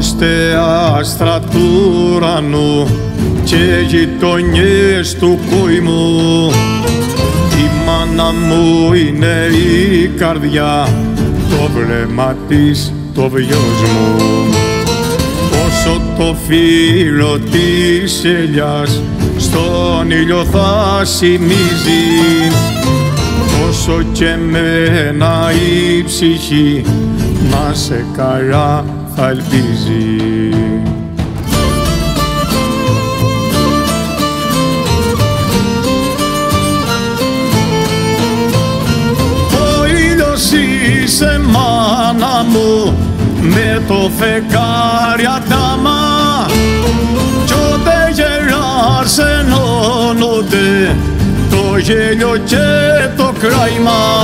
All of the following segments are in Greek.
Ακούστε άστρα του ουρανού και γειτονιές του κοημού η μάνα μου είναι η καρδιά το βλέμμα της το βιος μου. Όσο το φύλλο της ελιάς στον ήλιο θα σημίζει. Όσο και μένα η ψυχή να σε καλά θα ελπίζει. Ο ήλιος είσαι μάνα μου με το φεγγάρι αντάμα κι ότε γελάς ενώνονται το γέλιο και το κράημα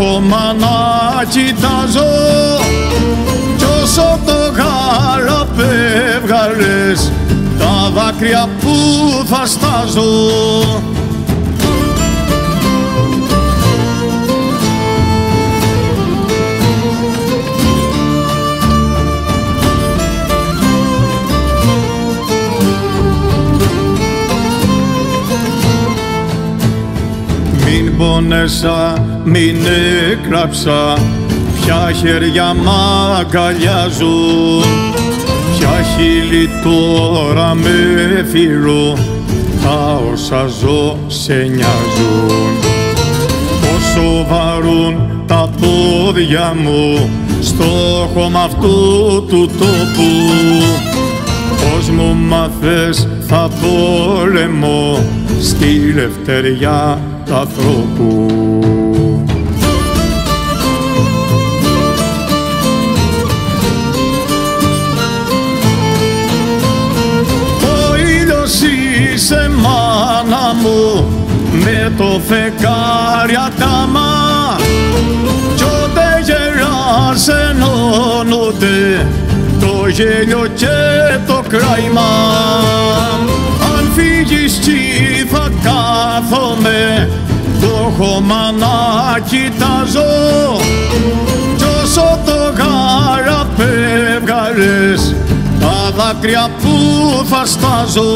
το χώμα να κοιτάζω κι όσο το γάλα πέβγαλες τα δάκρυα που θα στάζω πόνεσα, μην έκλαψα, ποια χέρια μ' αγκαλιάζουν Ποια χείλη τώρα με φιλούν, τα όσα ζω σε νοιάζουν. Όσο βαρούν τα πόδια μου στο χώμα αυτού του τόπου Πώς μου μάθες θα πόλεμω στη λευτεριά του ανθρώπου. Ο ήλιος είσαι μάνα μου με το φεγγάρι αντάμα κι ότε γελάς ενώνονται το γέλιο και το κράημα. Αν φύγεις τι θα κάθομαι. Το χώμα να κοιτάζω. Κι όσο το γάρα πέβγαλες τα δάκρυα που θα στάζω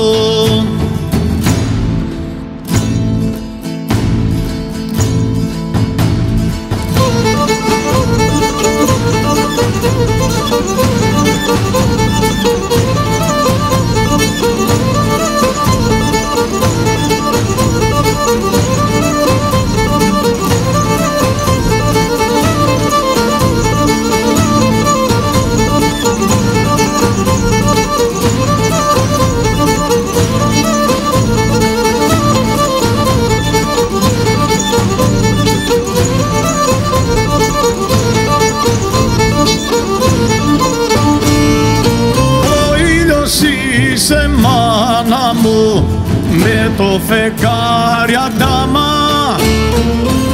με το φεγγάρι αντάμα.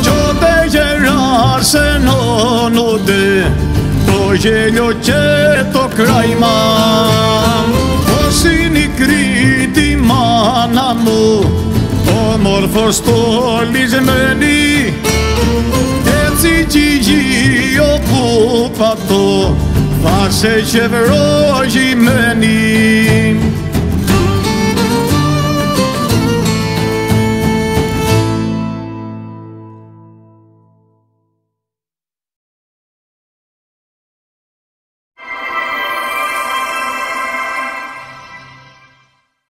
Κι ότε γελάς ενώνονται το γέλιο και το κράημα πως είναι η Κρήτη μάνα μου όμορφος στολισμένη έτσι κι η γη όπου πατώ θα σε έχει ευλογημένη